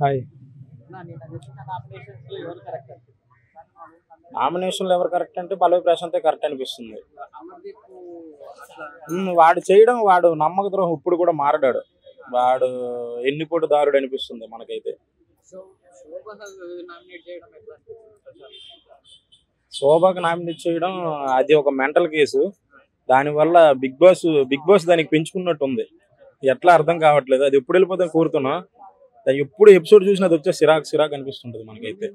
Hi. నామినేషన్లు ఎవరు correct అంటే పల్లవి ప్రశాంతే కరెక్ట్ అనిపిస్తుంది. వాడు చేయడం వాడు నమ్మక ద్రోహం ఇప్పుడు కూడా మారడాడు. వాడు ఎన్నిపోటు దారుడు అనిపిస్తుంది మనకైతే. శోభకు నామినేట్ చేయడం అది ఒక మెంటల్ కేసు దానివల్ల బిగ్ బాస్ బిగ్ బాస్ దానికి పెంచుకున్నట్టు ఉంది ఎట్లా అర్థం కావట్లేదు. అది ఎప్పుడు వెళ్ళిపోతే కోరుతున్నా. ఎప్పుడు ఎపిసోడ్ చూసినా అది వచ్చే సిరాక్ సిరాక్ అనిపిస్తుంటది మనకైతే.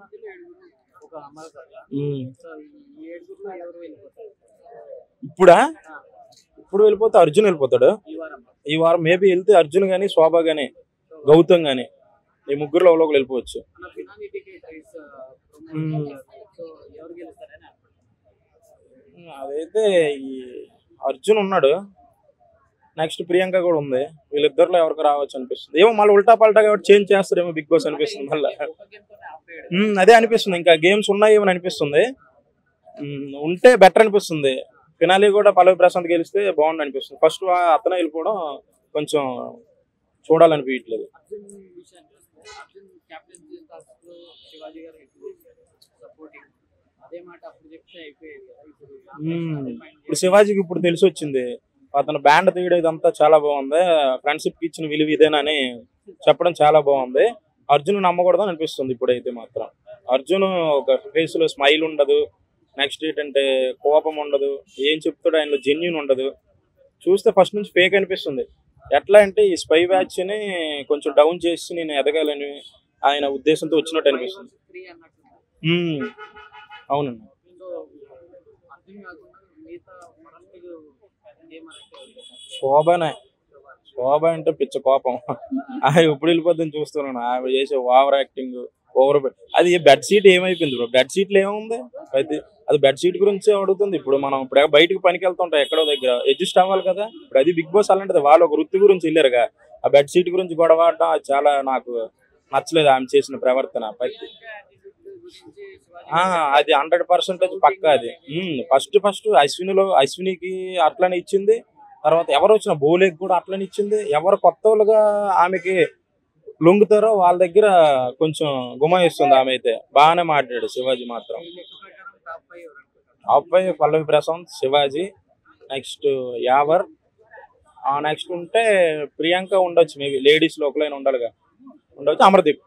ఇప్పుడా? ఇప్పుడు వెళ్ళిపోతే అర్జున్ వెళ్ళిపోతాడు. ఈ వారం మేబీ వెళ్తే అర్జున్ గానీ శోభ గానీ గౌతమ్ గానీ ఈ ముగ్గురులో ఒకరు వెళ్ళిపోవచ్చు. అదైతే ఈ అర్జున్ ఉన్నాడు. నెక్స్ట్ ప్రియాంక కూడా ఉంది. వీళ్ళిద్దరిలో ఎవరికి రావచ్చు అనిపిస్తుంది. ఏమో మళ్ళీ ఉల్టా పల్టా కాబట్టి చేంజ్ చేస్తారేమో బిగ్ బాస్ అనిపిస్తుంది మళ్ళీ. ఉమ్, అదే అనిపిస్తుంది. ఇంకా గేమ్స్ ఉన్నాయేమో అనిపిస్తుంది. ఉంటే బెటర్ అనిపిస్తుంది. ఫినాలి కూడా పల్లవి ప్రశాంత్ గెలిస్తే బాగుంది అనిపిస్తుంది. ఫస్ట్ అతనే వెళ్ళిపోవడం కొంచెం చూడాలనిపించట్లేదు ఇప్పుడు శివాజీకి ఇప్పుడు తెలిసి వచ్చింది అతను బ్యాండ్ తీయడం ఇదంతా చాలా బాగుంది. ఫ్రెండ్షిప్ ఇచ్చిన విలువ ఇదేనని చెప్పడం చాలా బాగుంది. అర్జున్ నమ్మకూడదు అనిపిస్తుంది ఇప్పుడైతే మాత్రం. అర్జున్ ఒక ఫేస్లో స్మైల్ ఉండదు. నెక్స్ట్ ఏంటంటే కోపం ఉండదు. ఏం చెప్తాడో ఆయనలో జెన్యున్ ఉండదు. చూస్తే ఫస్ట్ నుంచి ఫేక్ అనిపిస్తుంది. ఎట్లా అంటే ఈ స్పై బ్యాచ్ని కొంచెం డౌన్ చేసి నేను ఎదగాలని ఆయన ఉద్దేశంతో వచ్చినట్టు అనిపిస్తుంది. అవునండి. శోభనే. శోభ అంటే పిచ్చ కోపం. ఆమె ఎప్పుడు వెళ్ళిపోద్దని చూస్తున్నాను. ఆమె చేసే ఓవర్ యాక్టింగ్ ఓవర్ అది బెడ్ షీట్ ఏమైపోయింది బ్రో బెడ్ షీట్లు ఏముంది? అయితే అది బెడ్ షీట్ గురించి అడుగుతుంది. ఇప్పుడు మనం ఇప్పుడు బయటకు పనికి వెళ్తుంటాం ఎక్కడో దగ్గర. అడ్జస్ట్ అవ్వాలి కదా? ఇప్పుడు అది బిగ్ బాస్ అలాంటిది. వాళ్ళు ఒక వృత్తి గురించి వెళ్ళారుగా. ఆ బెడ్ షీట్ గురించి గొడవ అది చాలా నాకు నచ్చలేదు ఆమె చేసిన ప్రవర్తన. ప్రతి అది హండ్రెడ్ పర్సెంటేజ్ పక్క అది. ఫస్ట్ ఫస్ట్ అశ్వినిలో అశ్వినికి అట్లనే ఇచ్చింది. తర్వాత ఎవరు వచ్చిన బోలేకి కూడా అట్లనే ఇచ్చింది. ఎవరు కొత్త వాళ్ళుగా ఆమెకి లొంగుతారో వాళ్ళ దగ్గర కొంచెం గుమాయిస్తుంది ఆమె అయితే. బాగానే మాట్లాడాడు శివాజీ మాత్రం. అబ్బాయి పల్లవి ప్రశాంత్ శివాజీ. నెక్స్ట్ యావర్. నెక్స్ట్ ఉంటే ప్రియాంక ఉండొచ్చు మేబీ లేడీస్లో ఒకలైనా ఉండాలిగా. ఉండొచ్చు అమర్దీప్.